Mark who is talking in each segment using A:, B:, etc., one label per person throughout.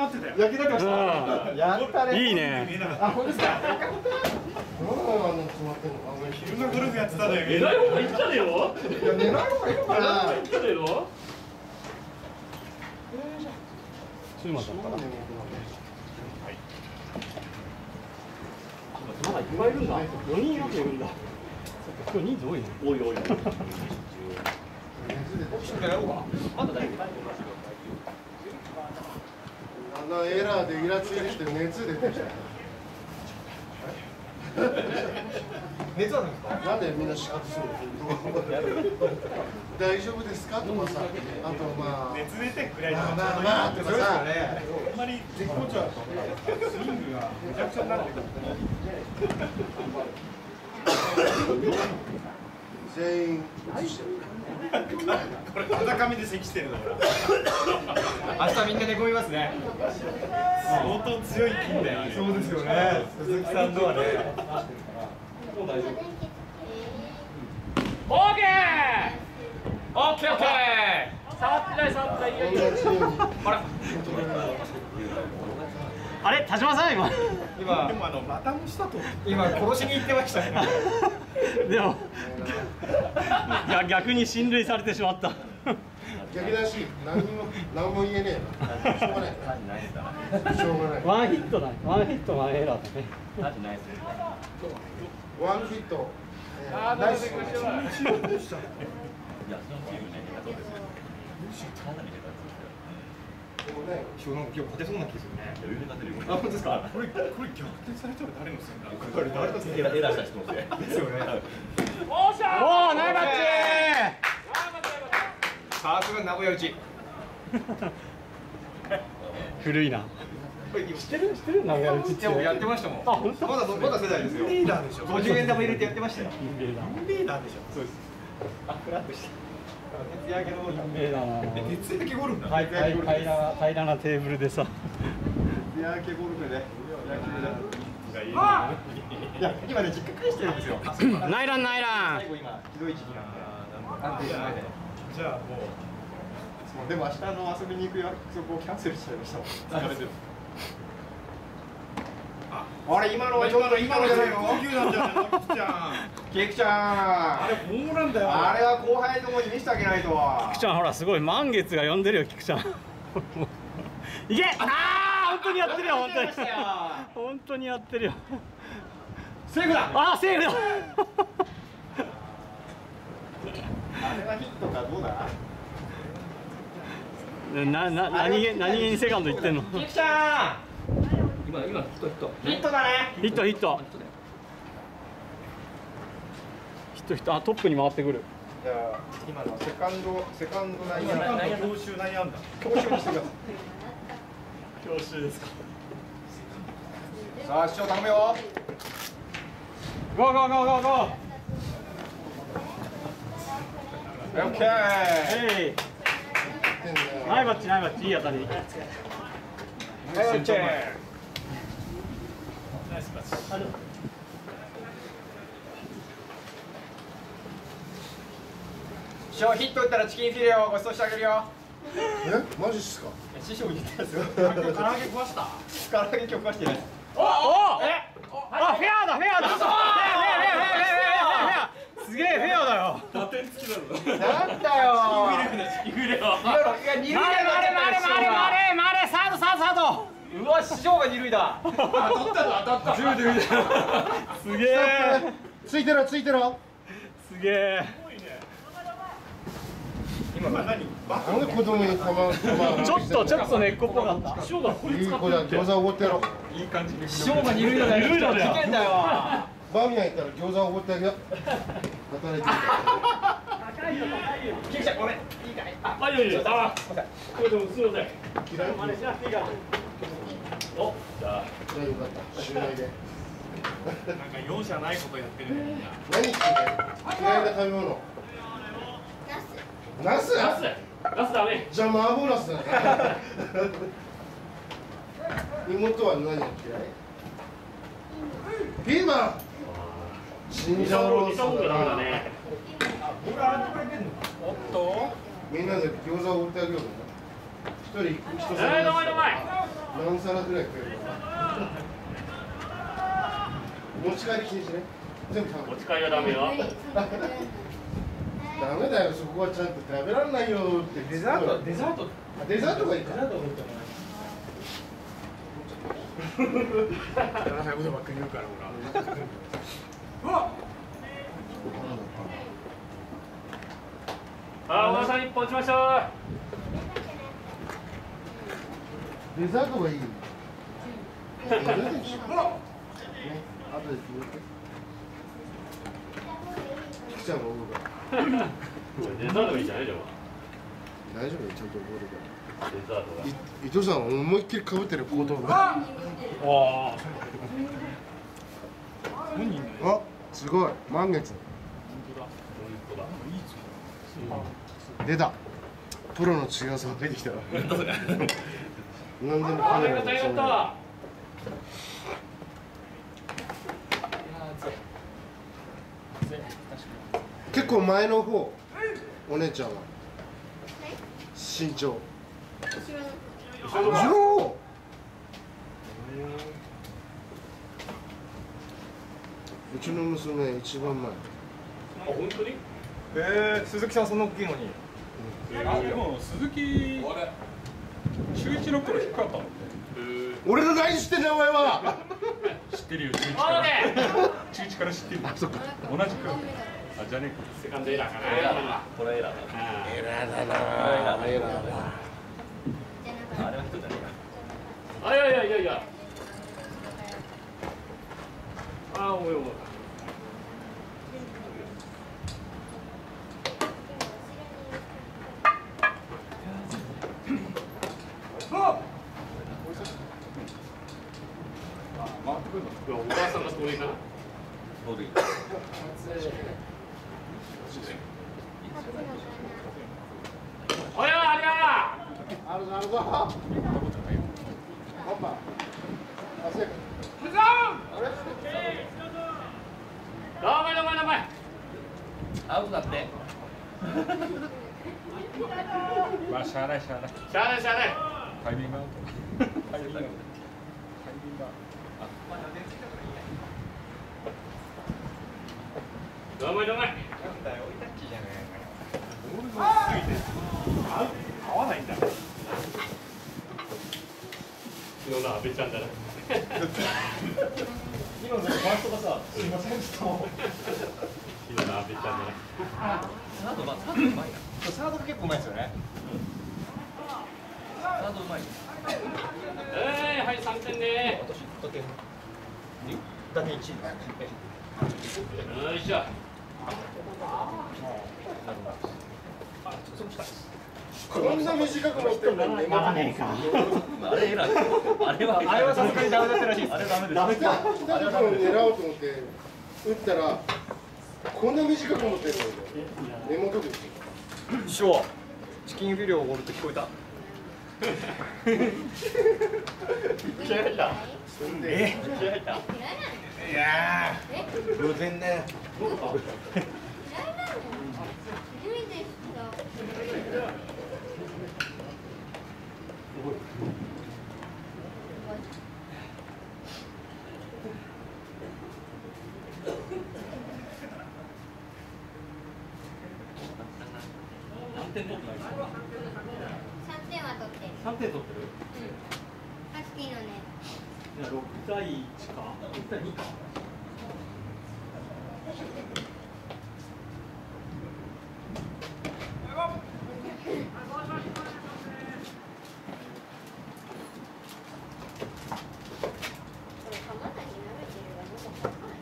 A: なってたよ。
B: 焼きになってましたやったね。
C: いいね。
B: あ本当ですか？まってんの？あ俺
A: 昼間ゴルフやってたの？よ
D: 寝ない方がいいんじゃねえの？
B: いや寝ない方がいいの？かな
D: 寝ない方がいいんじゃねえ
C: っと待ったかなまだいっぱいいるんだ4人いるわけいるんだ今日人数多い
D: いおい
B: あのエラーでイラついてきて熱出てきた。熱あるんですか？なんでみんなするの？大丈夫ですか？とかさあとまあ。
A: 熱出てくらいの
B: まあまあまあ。とかさ
A: あんまり絶好調だとスイングがめちゃくちゃになってくる
B: 全員映してる。
A: これ風上で咳してるの
E: 明日みんな寝込みますね。
A: 相当強い菌だよね。
E: そうですよね。鈴木さんとはね。
D: オーケー！オッケーオッケー！触ってない触ってない。あら
C: あれ？田島さん今？
E: 今
A: でもあのまた虫だと
E: 今殺しに行ってましたね
C: でもいや逆に進塁されてしまった。
B: 逆だし何も何も言えねえな。しょうがない。しょうがない。
C: ワンヒットだねワンヒットワンエラーだね。
B: ワンヒット。
D: あー
B: ナイス。
D: どうぞこっちは
B: でもね
E: 今日今日勝てそうな気するね。
D: あ本当ですか？
A: これこれ逆転されたら誰のせいだ
E: これ誰と
D: エラーエラーした人もね。
E: ですよね。
D: おっしゃ
C: おおナイバッ
E: さすが名古屋打ち
C: チ古いな。知ってる？知ってる？名古屋うちって
E: いやもうやってましたもん。
C: あ本当？
E: まだまだ世代ですよ。
A: リーダーでしょ。
E: 50円玉入れてやってましたよ。
C: 有名だ
A: リー。ダーでしょ。
E: そうです。あフラッとして
C: 平らなテーブルでさ
E: いや今ね。実家返してるんですよ
C: ナイランナイラン
E: 最後今ひどい時期なんで安定しないで
A: じゃあもう
E: でも明日の遊びに行く約束をキャンセルしちゃいました疲れてるあれ今のはちょっと今のじゃないの？
A: 高級なんじゃないの？キキちゃん。
E: キちゃん。
A: あれホームランだよ。
E: あれは後輩どもに見せてあげないと。
C: キクちゃんほらすごい満月が呼んでるよキクちゃん。いけ！ああ本当にやってるよ本当に。本当にやってるよ。
E: セーフだ。
C: あーセーフだ。
E: あれはヒットかどうだ？
C: なな何気何気にセカンド行ってんの？
E: キちゃ
D: 今今ヒットヒット。
E: んヒットだね。
C: ヒットヒット。ヒットヒットあトップに回ってくる。
E: じゃあ今のセカンドセカンドナイ
A: セカ
E: ン
A: ンド強襲内野安打。
E: 強襲にしてください
C: 教習ですか。
E: さあ師匠頼むよ。
C: ゴーゴーゴーゴーゴー。
E: オッケー。
C: えいバッチナイバッチ。いい当たり。
E: オッケー師匠ヒット打ったらチキンフィレオご馳走してあげるよ。
B: え？マジっすか？
E: 師匠言ったんですよ。
A: 唐揚げ壊した？
E: 唐揚げ今日食わしてない。
C: おおえ？あフェアだフェアだ。フェアフェアフェアフェアフェアフェアすげえフェアだよ。
A: 打点付きだぞ
E: なんだよ。
D: チキンフィレオ
E: 今のいや二塁
C: 回れ
E: 打
C: 回れ回れ回れ回れ回れサードサードサード
E: うわ師匠が二塁だ。
A: 当たったぞ当たった。
E: 十で見た。
C: すげえ。
B: ついてろついてろ。
C: すげえ。
A: 今何？バ
B: なんで子供
C: ちょっとちょっと根っこっぽかった。
D: 師匠がこれ
B: いい
D: 使って。
B: 子だ
D: るって
B: 餃子おごってやろう。
A: いい感じに
E: 師匠が二塁打だよ。
C: 二塁打だよ。
E: 事件だよ。
B: バーミヤン行ったら餃子おごってあげよう。働いてる
E: ケイキちゃんごめん。いいかいあ
D: いやいやあ
E: すいません。
D: これでもすいません。真似しなくていいからおじゃあ
B: じゃあよかった週内で
A: なん。か容赦ないことやってるねみん。な
B: 何嫌い嫌いな食べ物ナス
D: ガスガスダメ
B: じゃあ麻婆ナスだな妹は何が嫌いピーマンチンジャオロース
D: 二三個ダメだね
A: ボール洗ってくれてん。のおっと
B: みんなで餃子を売ってあげようかな一人一皿
D: えー、どまいどまい
B: 何皿ぐらい食えるか持ち帰り禁止ね。全部食べ
D: 持ち帰りはダメよ。
B: ダメだよ。そこはちゃんと食べられないよって。
A: デザートデザート。
B: あデザートがいいか。
A: デザートがいいないことばっかり言うからほら
D: あ小川さん一本打ちましょ
B: デザートがいいで決めて。きちゃんが
D: デザートがいいじゃないでも
B: 大丈夫よちゃんと覚えるから
D: デザートが
B: い伊藤さん思いっきりかぶってる言葉
C: わあ
B: あすごい満月出た。プロの強さが出てきた。わ何でもカメラ結構前の方。お姉ちゃんは。身長。後ろうちの娘一番前。
D: あ本当に？
E: えー、鈴木さんそんな大きいのに
A: あでも鈴木中一の頃低かったもんね。
B: 俺の何知ってんだよお前は。
A: 知ってるよ中一から。
D: ね
A: 中一から知ってる
B: あそっか。
A: 同じく。あじゃね
D: セカンドエラーかな。エラーだこれエラーだ。
B: エラーだな。エラーだ
D: あれは人じゃねえか。あいやいやいやいや。あ重い重い
A: 回ってくるの
D: いやお母さんが盗塁かな盗塁おやありゃ
B: あるぞあるぞパパあせ
D: どうもどうもどうも
E: アウトだって
A: まああないしゃあ
D: ああない
A: タイミングアウトタイミングアウトタイミングアウ
D: どうもどうも
A: 合わないんだ。
D: 昨日の阿部ちゃんだな
E: 今のファーストがさすいませんちょっと。
D: 昨日の阿部ちゃんだな
E: サードまサードうまいなサード結構うまいですよね。サードうまい。
D: えー、はい3点ね。
E: 私だけだけ1位
D: よいしょ。
B: こんな短く持ってるのに
C: 長ね。えか
E: あれあれはあれはさすがにダメだ。ったらしいですあれダメですダメ
B: 北北野君を狙おうと思って打ったらこんな短く持ってるのに根元ですよ
E: 師匠チキンフィレオおごると聞こえた
D: 気合入った
B: え
D: 気合入った
B: いやー偶然ね
D: 何点取ってない
F: 3点は取ってる。
D: 3点取ってる？
F: ハスキーのね。
D: いや6対1か6対2か
F: これ鎌田に舐めてるわのかわかんない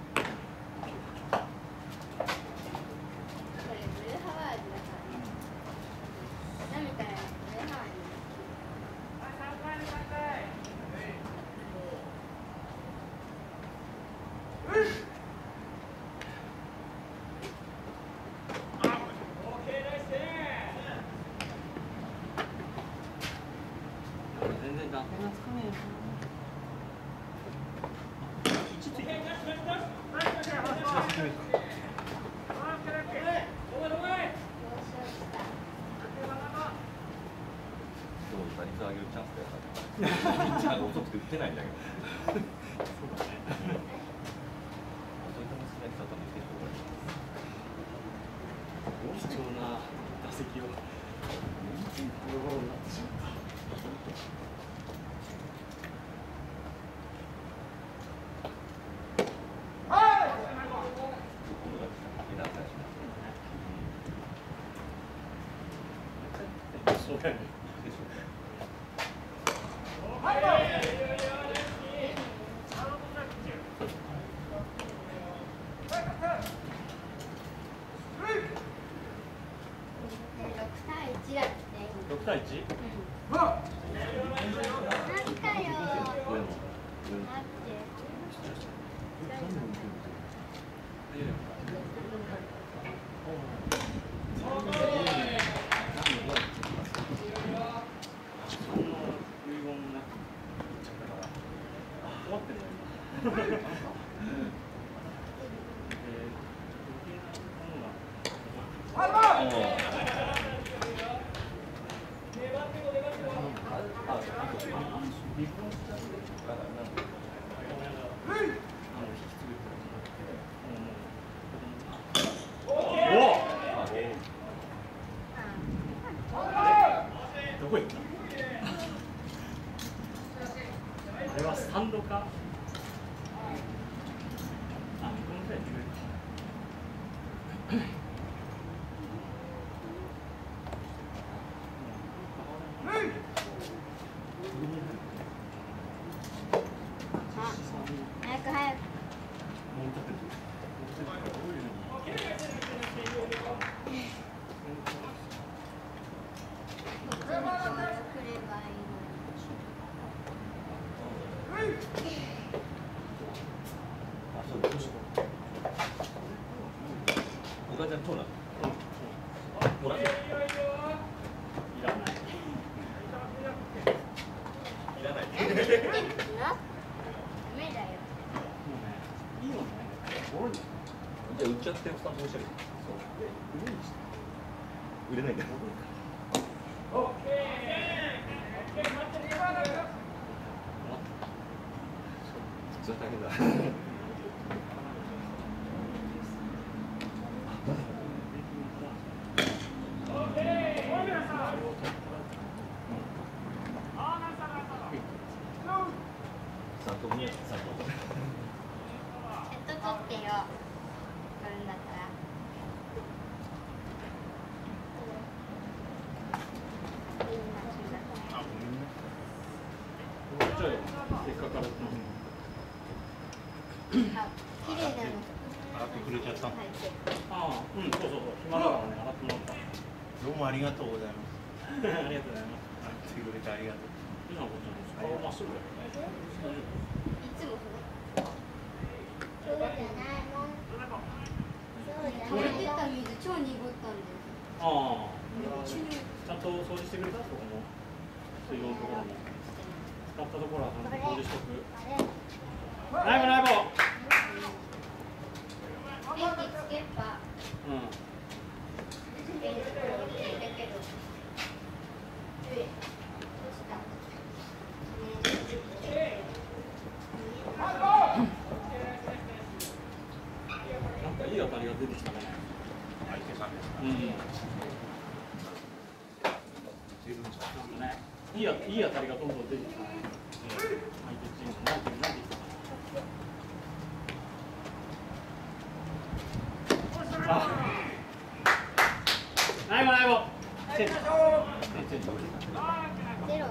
F: これブルーハワーズだからね。舐めたらブルーハワーズになる。
C: 全然打点がつかね
F: 表彰した。
E: 打率上げるチャンスだよ
D: が 遅くて打てないんだけど。Okay. お母ちゃんどうなのもらって
C: いらない。
D: いらない。
F: になダメだよ
C: もうねい。いのねボロに
D: じゃあ売れない。んだそれ大変だ佐藤に佐藤
F: セット取ってよ取るんだったら
C: ちょいか
F: 綺麗なの
G: 洗ってくれちゃった
C: ああ、うん、そうそうそう暇だからね洗ってもらった
G: どうもありがとうございます
C: ありがとうございます
G: 洗ってくれてありがとう
C: 今こっちの顔まっすぐだよね
F: いつもそうじゃないもんそうじゃない溜めてた水超濁ったん
C: ああ
F: ちゃ
C: んと掃除してくれた？そこも。水道のところも。使ったところはちゃんと掃除しとく
F: あれ
C: ナイボナイボ
F: 電気つけっぱ
C: うん。
F: 電気つけだけどえどうしたね
C: なんかいい当たりが出てきたね。
G: 相手さん。です
C: うんなんかねいいいい当たりがどんどん出てきたね相手チームなんてなんて言ってたあナイボナイボチェンジ
F: ゼロ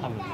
C: 多分ね